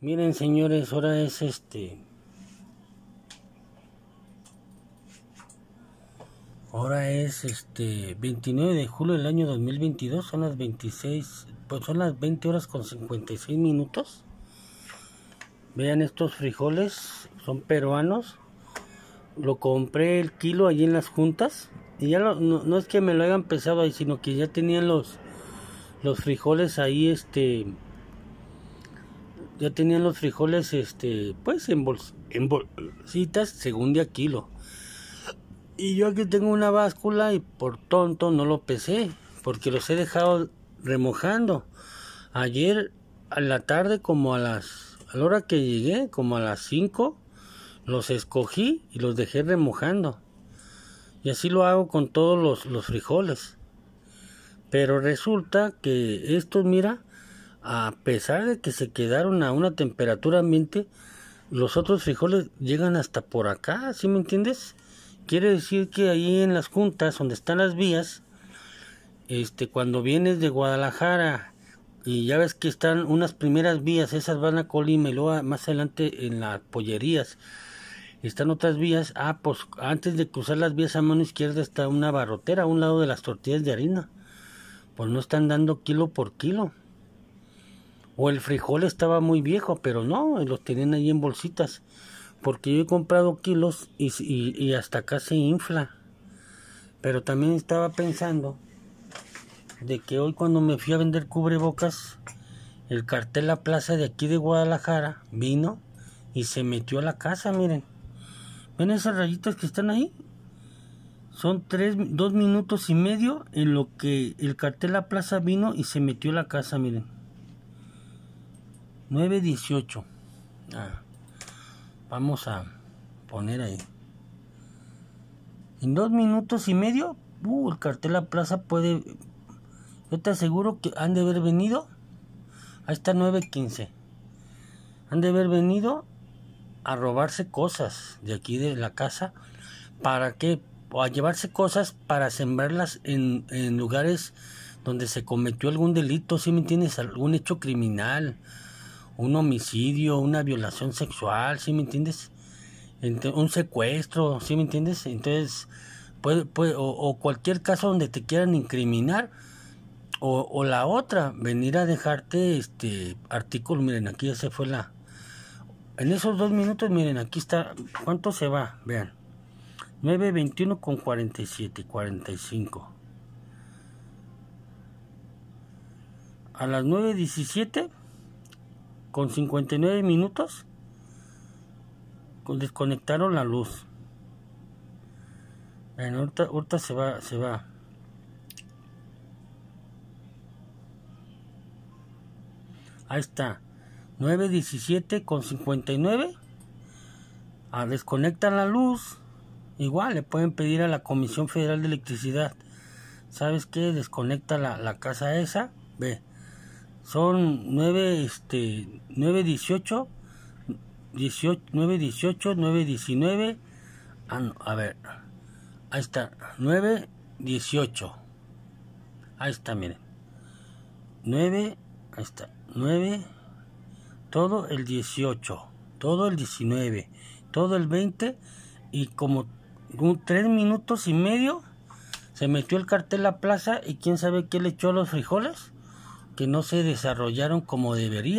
Miren señores, ahora es este... Ahora es este 29 de julio del año 2022, son las 26, pues son las 20 horas con 56 minutos. Vean estos frijoles, son peruanos. Lo compré el kilo allí en las juntas. Y ya no, no, es que me lo hayan pesado ahí, sino que ya tenían los, los frijoles ahí, este, ya tenían los frijoles este pues en, en bolsitas según de a kilo. Y yo aquí tengo una báscula y por tonto no lo pesé porque los he dejado remojando. Ayer a la tarde como a las a la hora que llegué como a las 5 los escogí y los dejé remojando. Y así lo hago con todos los, los frijoles. Pero resulta que estos mira a pesar de que se quedaron a una temperatura ambiente, los otros frijoles llegan hasta por acá, ¿sí me entiendes? Quiere decir que ahí en las juntas donde están las vías, este, cuando vienes de Guadalajara y ya ves que están unas primeras vías, esas van a Colima y luego más adelante en las pollerías están otras vías, ah, pues antes de cruzar las vías a mano izquierda está una barrotera a un lado de las tortillas de harina, pues no están dando kilo por kilo. O el frijol estaba muy viejo, pero no, los tenían ahí en bolsitas. Porque yo he comprado kilos y, hasta acá se infla. Pero también estaba pensando de que hoy cuando me fui a vender cubrebocas, el cartel La Plaza de aquí de Guadalajara vino y se metió a la casa, miren. ¿Ven esas rayitas que están ahí? Son tres, dos minutos y medio en lo que el cartel La Plaza vino y se metió a la casa, miren. 9.18. Ah, vamos a poner ahí. En dos minutos y medio, uh, el cartel La Plaza puede. Yo te aseguro que han de haber venido. Ahí está 9.15. Han de haber venido a robarse cosas de aquí de la casa. ¿Para qué? O a llevarse cosas para sembrarlas en, en lugares donde se cometió algún delito, si me entiendes, algún hecho criminal un homicidio, una violación sexual, ¿sí me entiendes? un secuestro, ¿sí me entiendes? Entonces, puede, puede, o, cualquier caso donde te quieran incriminar, o, la otra, venir a dejarte este artículo, miren, aquí ya se fue la... En esos dos minutos, miren, aquí está, ¿cuánto se va? Vean, 9.21 con 47, 45. A las 9.17 con 59 minutos desconectaron la luz. Bueno, ahorita, se va, se va. Ahí está. 9.17 con 59. A desconectar la luz. Igual le pueden pedir a la Comisión Federal de Electricidad. ¿Sabes qué? Desconecta la, la casa esa. Ve son 9, este, 9, 18, 18, 9, 18, 9, 19, ah, a ver, ahí está, 9, 18, ahí está, miren, 9, ahí está, 9, todo el 18, todo el 19, todo el 20 y como un 3 minutos y medio se metió el cartel a plaza y quién sabe qué le echó a los frijoles que no se desarrollaron como debería.